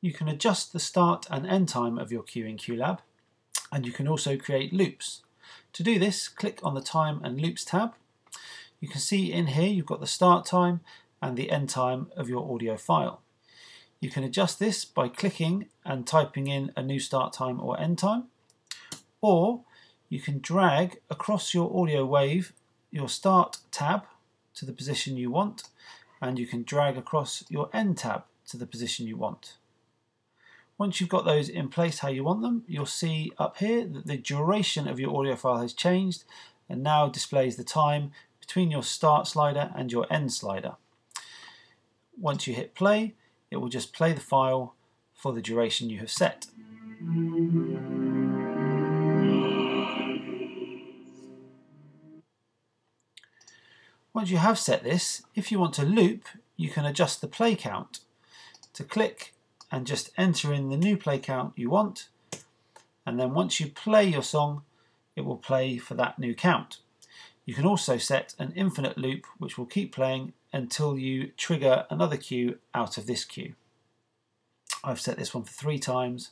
You can adjust the start and end time of your cue in QLab, and you can also create loops. To do this, click on the Time and Loops tab. You can see in here you've got the start time and the end time of your audio file. You can adjust this by clicking and typing in a new start time or end time, or you can drag across your audio wave your start tab to the position you want, and you can drag across your end tab to the position you want. Once you've got those in place how you want them, you'll see up here that the duration of your audio file has changed and now displays the time between your start slider and your end slider. Once you hit play, it will just play the file for the duration you have set. Once you have set this, if you want to loop, you can adjust the play count. To click and just enter in the new play count you want. And then once you play your song, it will play for that new count. You can also set an infinite loop which will keep playing until you trigger another cue out of this cue. I've set this one for three times.